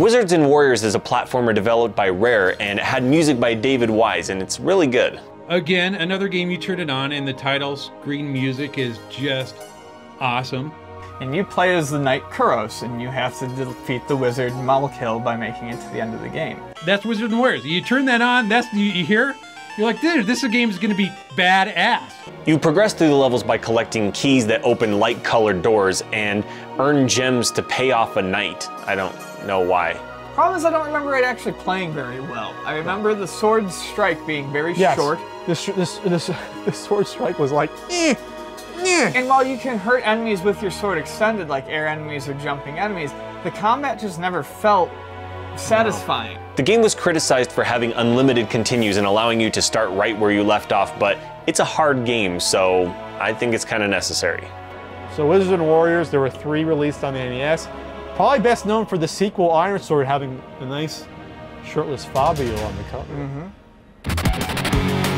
Wizards and Warriors is a platformer developed by Rare and it had music by David Wise and it's really good. Again, another game you turn it on and the title screen music is just awesome. And you play as the knight Kuros, and you have to defeat the wizard Malkil by making it to the end of the game. That's Wizards and Warriors. You turn that on, that's you, you hear, you're like, dude, this game is gonna be badass. You progress through the levels by collecting keys that open light colored doors and earn gems to pay off a knight. I don't know why. Problem is, I don't remember it actually playing very well. I remember the sword strike being very Yes. short. This, this, this, this sword strike was like, eh, eh. And while you can hurt enemies with your sword extended, like air enemies or jumping enemies, the combat just never felt satisfying. The game was criticized for having unlimited continues and allowing you to start right where you left off, but it's a hard game, so I think it's kind of necessary. So Wizards and Warriors, there were three released on the NES. Probably best known for the sequel Iron Sword having a nice shirtless Fabio on the cover. Mm-hmm.